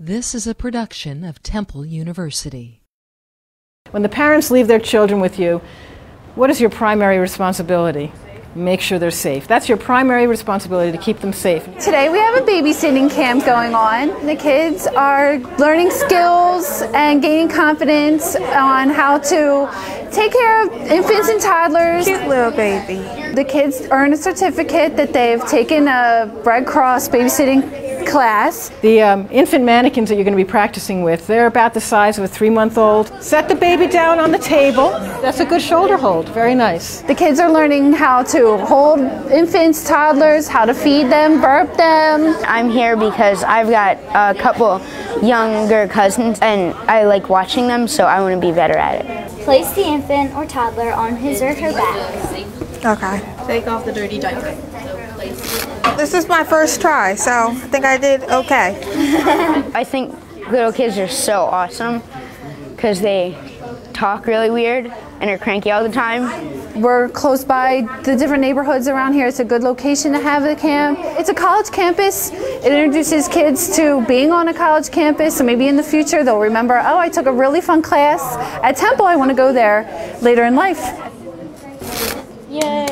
This is a production of Temple University. When the parents leave their children with you, what is your primary responsibility? Make sure they're safe. That's your primary responsibility to keep them safe. Today we have a babysitting camp going on. The kids are learning skills and gaining confidence on how to take care of infants and toddlers. Cute little baby. The kids earn a certificate that they've taken a Red Cross babysitting class. The um, infant mannequins that you're going to be practicing with, they're about the size of a three month old. Set the baby down on the table. That's a good shoulder hold. Very nice. The kids are learning how to hold infants, toddlers, how to feed them, burp them. I'm here because I've got a couple younger cousins and I like watching them, so I want to be better at it. Place the infant or toddler on his or her back. Okay. Take off the dirty diaper. This is my first try, so I think I did okay. I think little kids are so awesome because they talk really weird and are cranky all the time. We're close by the different neighborhoods around here. It's a good location to have the camp. It's a college campus. It introduces kids to being on a college campus, so maybe in the future they'll remember, oh, I took a really fun class at Temple. I want to go there later in life. Yay!